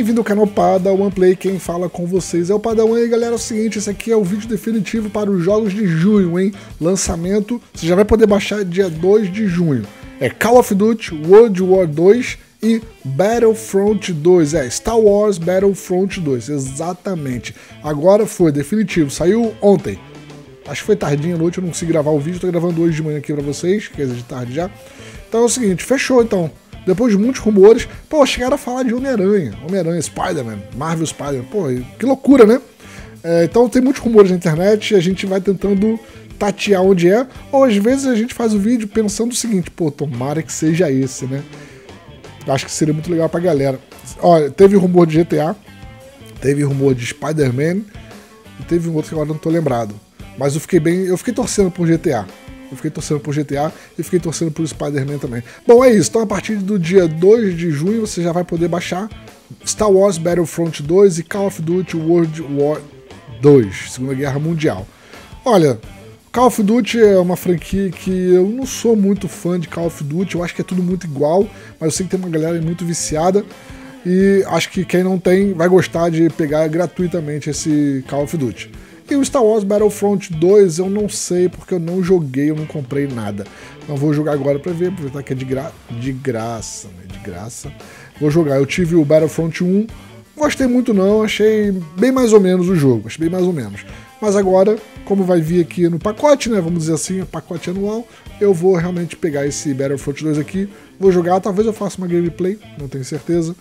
Bem-vindo ao canal Padawan Play, quem fala com vocês é o Padawan e galera, é o seguinte, esse aqui é o vídeo definitivo para os jogos de junho, hein? Lançamento, você já vai poder baixar dia 2 de junho. É Call of Duty World War 2 e Battlefront 2, é Star Wars Battlefront 2, exatamente. Agora foi, definitivo, saiu ontem. Acho que foi tardinha noite, eu não consegui gravar o vídeo, tô gravando hoje de manhã aqui pra vocês, quer dizer, de tarde já. Então é o seguinte, fechou então depois de muitos rumores, pô, chegaram a falar de Homem-Aranha, Homem-Aranha, Spider-Man, Marvel Spider-Man, pô, que loucura, né? É, então tem muitos rumores na internet a gente vai tentando tatear onde é, ou às vezes a gente faz o vídeo pensando o seguinte, pô, tomara que seja esse, né? Acho que seria muito legal pra galera. Olha, teve rumor de GTA, teve rumor de Spider-Man, e teve um outro que agora não tô lembrado. Mas eu fiquei bem. Eu fiquei torcendo por GTA. Eu fiquei torcendo por GTA e fiquei torcendo por Spider-Man também. Bom, é isso. Então, a partir do dia 2 de junho, você já vai poder baixar Star Wars Battlefront 2 e Call of Duty World War 2 Segunda Guerra Mundial. Olha, Call of Duty é uma franquia que eu não sou muito fã de Call of Duty, eu acho que é tudo muito igual, mas eu sei que tem uma galera muito viciada e acho que quem não tem vai gostar de pegar gratuitamente esse Call of Duty. E o Star Wars Battlefront 2 eu não sei porque eu não joguei, eu não comprei nada. Não vou jogar agora pra ver, aproveitar que é de, gra de graça, né? De graça. Vou jogar. Eu tive o Battlefront 1, gostei muito não, achei bem mais ou menos o jogo, achei bem mais ou menos. Mas agora, como vai vir aqui no pacote, né? Vamos dizer assim, pacote anual, eu vou realmente pegar esse Battlefront 2 aqui, vou jogar, talvez eu faça uma gameplay, não tenho certeza,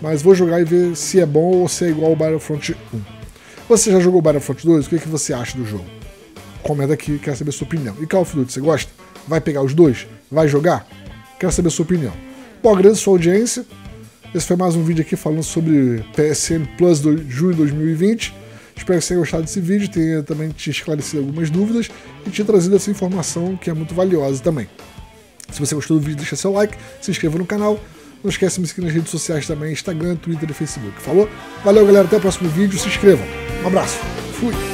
mas vou jogar e ver se é bom ou se é igual ao Battlefront 1. Você já jogou Battlefront 2? O que, é que você acha do jogo? Comenta aqui, quero saber sua opinião. E Call of Duty, você gosta? Vai pegar os dois? Vai jogar? Quero saber sua opinião. Bom, agradeço a sua audiência. Esse foi mais um vídeo aqui falando sobre PSN Plus de junho de 2020. Espero que você tenha gostado desse vídeo, tenha também te esclarecido algumas dúvidas e te trazido essa informação que é muito valiosa também. Se você gostou do vídeo, deixa seu like, se inscreva no canal. Não esquece de me seguir nas redes sociais também, Instagram, Twitter e Facebook. Falou? Valeu, galera. Até o próximo vídeo. Se inscrevam. Um abraço. Fui.